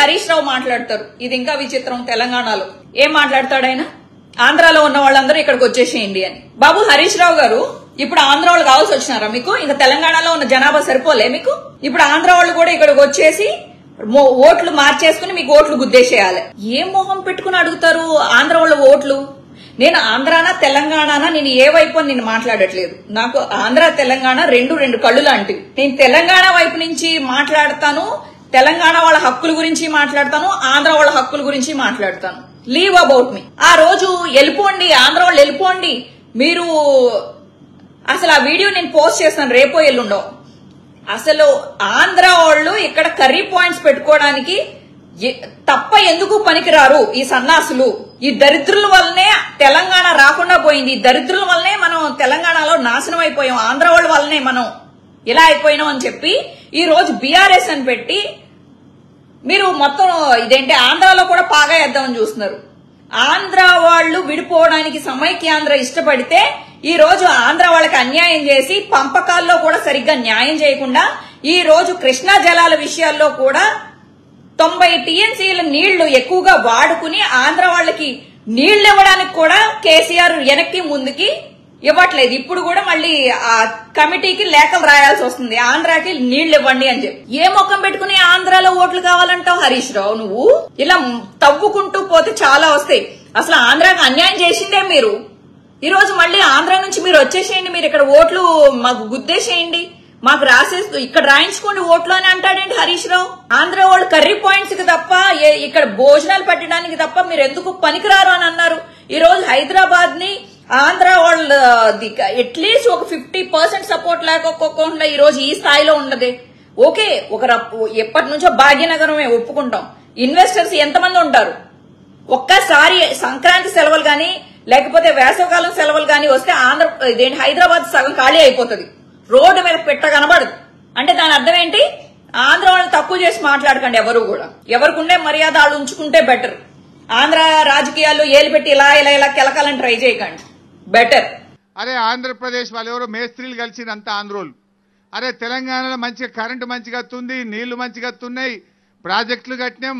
హరీష్ రావు మాట్లాడతారు. ఇది ఇంకా విచిత్రం తెలంగాణలో. ఏం మాట్లాడతాడు ఆయన? ఆంధ్రాలో ఉన్న వాళ్ళందరూ ఇక్కడికి వచ్చేసేయండి అని. బాబు హరీష్ రావు గారు ఇప్పుడు ఆంధ్ర వాళ్ళు కావాల్సి వచ్చినారా మీకు? ఇంకా తెలంగాణలో ఉన్న జనాభా సరిపోలే మీకు? ఇప్పుడు ఆంధ్ర వాళ్ళు కూడా ఇక్కడికి వచ్చేసి ఓట్లు మార్చేసుకుని మీకు ఓట్లు గుద్దేసేయాలి. ఏం మొహం పెట్టుకుని అడుగుతారు ఆంధ్ర వాళ్ళ ఓట్లు? నేను ఆంధ్రానా తెలంగాణనా? నేను ఏ వైపు నేను మాట్లాడట్లేదు. నాకు ఆంధ్ర తెలంగాణ రెండు రెండు కళ్ళు లాంటివి. నేను తెలంగాణ వైపు నుంచి మాట్లాడతాను తెలంగాణ వాళ్ళ హక్కుల గురించి మాట్లాడతాను ఆంధ్ర వాళ్ళ హక్కుల గురించి మాట్లాడతాను. లీవ్ అబౌట్ మీ ఆ రోజు వెళ్ళిపోండి ఆంధ్ర వాళ్ళు వెళ్ళిపోండి. మీరు అసలు ఆ వీడియో నేను పోస్ట్ చేస్తాను రేపో ఎల్లుండో. అసలు ఆంధ్ర వాళ్ళు ఇక్కడ కర్రీ పాయింట్స్ పెట్టుకోవడానికి తప్ప ఎందుకు పనికిరారు ఈ సన్నాసులు? ఈ దరిద్రుల వల్లనే తెలంగాణ రాకుండా పోయింది. ఈ దరిద్రుల వల్లనే మనం తెలంగాణలో నాశనం అయిపోయాం. ఆంధ్ర వాళ్ళ వల్లనే మనం ఇలా అయిపోయినాం అని చెప్పి ఈ రోజు బీఆర్ఎస్ అని పెట్టి మీరు మొత్తం ఇదేంటి ఆంధ్రాలో కూడా పాగా వేద్దామని చూస్తున్నారు. ఆంధ్ర వాళ్ళు విడిపోవడానికి సమైక్యాంధ్ర ఇష్టపడితే ఈ రోజు ఆంధ్ర వాళ్ళకి అన్యాయం చేసి పంపకాల్లో కూడా సరిగ్గా న్యాయం చేయకుండా ఈ రోజు కృష్ణా జలాల విషయాల్లో కూడా తొంభై టీఎంసీల నీళ్ళు ఎక్కువగా వాడుకుని ఆంధ్ర వాళ్ళకి నీళ్ళు ఇవ్వడానికి కూడా కేసీఆర్ వెనక్కి ముందుకి ఇవ్వట్లేదు. ఇప్పుడు కూడా మళ్ళీ ఆ కమిటీకి లేఖలు రాయాల్సి వస్తుంది. ఆంధ్రాకి నీళ్ళు ఇవ్వండి అని చెప్పి. ఏ ముఖం పెట్టుకుని ఆంధ్రాలో ఓట్లు కావాలంటావు హరీష్ రావు నువ్వు? ఇలా తవ్వుకుంటూ పోతే చాలా వస్తాయి. అసలు ఆంధ్రాకి అన్యాయం చేసిందే మీరు. ఈ రోజు మళ్ళీ ఆంధ్ర నుంచి మీరు వచ్చేసేయండి. మీరు ఇక్కడ ఓట్లు మాకు గుద్దేసేయండి. మాకు రాసేస్తూ ఇక్కడ రాయించుకోండి ఓట్లు అని అంటాడేంటి హరీష్ రావు? ఆంధ్ర వాళ్ళు కర్రీ పాయింట్స్కి తప్ప ఇక్కడ భోజనాలు పెట్టడానికి తప్ప మీరు ఎందుకు పనికిరారు అని అన్నారు. ఈ రోజు హైదరాబాద్ని ఆంధ్ర వాళ్ళ అట్లీస్ట్ ఒక ఫిఫ్టీ పర్సెంట్ సపోర్ట్ లేకపోకుండా ఈ రోజు ఈ స్థాయిలో ఉండదు ఓకే ఒక ఎప్పటి నుంచో భాగ్యనగరమే ఒప్పుకుంటాం. ఇన్వెస్టర్స్ ఎంతమంది ఉంటారు? ఒక్కసారి సంక్రాంతి సెలవులు కానీ లేకపోతే వేసవకాలం సెలవులు కానీ వస్తే ఆంధ్ర ఇదేంటి హైదరాబాద్ సగం ఖాళీ అయిపోతుంది. రోడ్డు మీద పెట్ట కనబడదు. అంటే దాని అర్థం ఏంటి? ఆంధ్ర వాళ్ళని తక్కువ చేసి మాట్లాడకండి ఎవరు కూడా. ఎవరికి ఉండే మర్యాద వాళ్ళు ఉంచుకుంటే బెటర్ ఆంధ్ర రాజకీయాల్లో ఏలు పెట్టి ఇలా ఇలా ఇలా కెలకాలని ట్రై చేయకండి. బెటర్. అరే ఆంధ్రప్రదేశ్ వాళ్ళు ఎవరో మేస్త్రీలు కలిసినంత ఆంధ్రోలు. అరే తెలంగాణలో మంచిగా కరెంటు మంచిగా వస్తుంది నీళ్ళు మంచిగా వస్తున్నాయి ప్రాజెక్టులు కట్టినాం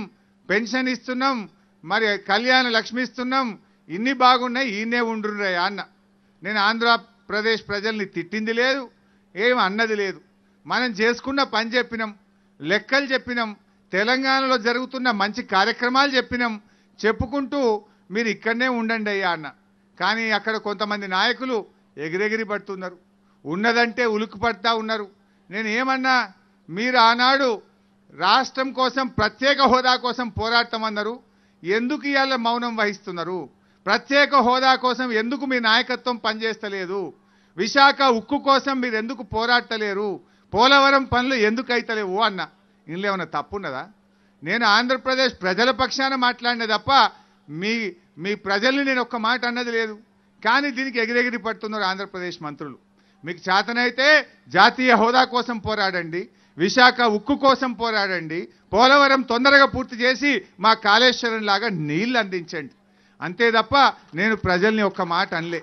పెన్షన్ ఇస్తున్నాం మరి కళ్యాణ లక్ష్మి ఇస్తున్నాం ఇన్ని బాగున్నాయి ఈయనే ఉండుర్రే అన్న. నేను ఆంధ్రప్రదేశ్ ప్రజల్ని తిట్టింది లేదు ఏం అన్నది లేదు. మనం చేసుకున్న పని చెప్పినాం లెక్కలు చెప్పినాం తెలంగాణలో జరుగుతున్న మంచి కార్యక్రమాలు చెప్పినాం చెప్పుకుంటూ మీరు ఇక్కడనే ఉండండి అయ్యా అన్న. కానీ అక్కడ కొంతమంది నాయకులు ఎగిరెగిరి పడుతున్నారు. ఉన్నదంటే ఉలుకు పడతా ఉన్నారు. నేను ఏమన్నా మీరు ఆనాడు రాష్ట్రం కోసం ప్రత్యేక హోదా కోసం పోరాడతామన్నారు. ఎందుకు ఇవాళ మౌనం వహిస్తున్నారు? ప్రత్యేక హోదా కోసం ఎందుకు మీ నాయకత్వం పనిచేస్తలేదు? విశాఖ ఉక్కు కోసం మీరు ఎందుకు పోరాడతలేరు? పోలవరం పనులు ఎందుకు అవుతలేవు అన్న. ఇందులో ఏమైనా తప్పున్నదా? నేను ఆంధ్రప్రదేశ్ ప్రజల పక్షాన మాట్లాడిన తప్ప మీ మీ ప్రజల్ని నేను ఒక్క మాట అన్నది లేదు. కానీ దీనికి ఎగిరెగిరి పడుతున్నారు ఆంధ్రప్రదేశ్ మంత్రులు. మీకు చేతనైతే జాతీయ హోదా కోసం పోరాడండి. విశాఖ ఉక్కు కోసం పోరాడండి. పోలవరం తొందరగా పూర్తి చేసి మా కాళేశ్వరం లాగా నీళ్ళు అందించండి. అంతే తప్ప నేను ప్రజల్ని ఒక్క మాట అనలే.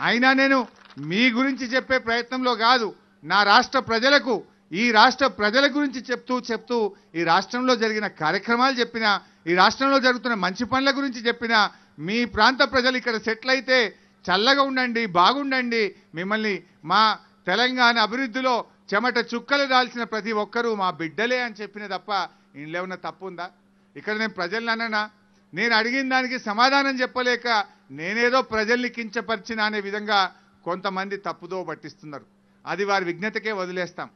అయినా నేను మీ గురించి చెప్పే ప్రయత్నంలో కాదు. నా రాష్ట్ర ప్రజలకు ఈ రాష్ట్ర ప్రజల గురించి చెప్తూ చెప్తూ ఈ రాష్ట్రంలో జరిగిన కార్యక్రమాలు చెప్పినా ఈ రాష్ట్రంలో జరుగుతున్న మంచి పనుల గురించి చెప్పినా మీ ప్రాంత ప్రజలు ఇక్కడ సెటిల్ అయితే చల్లగా ఉండండి బాగుండండి. మిమ్మల్ని మా తెలంగాణ అభివృద్ధిలో చెమట చుక్కలు దాల్చిన ప్రతి ఒక్కరూ మా బిడ్డలే అని చెప్పిన తప్ప ఇంట్లో ఏమన్నా తప్పు ఉందా? ఇక్కడ నేను ప్రజల్ని అన్ననా నేను అడిగిన దానికి సమాధానం చెప్పలేక నేనేదో ప్రజల్ని కించపరిచిన అనే విధంగా కొంతమంది తప్పుదో పట్టిస్తున్నారు. అది వారి విజ్ఞతకే వదిలేస్తాం.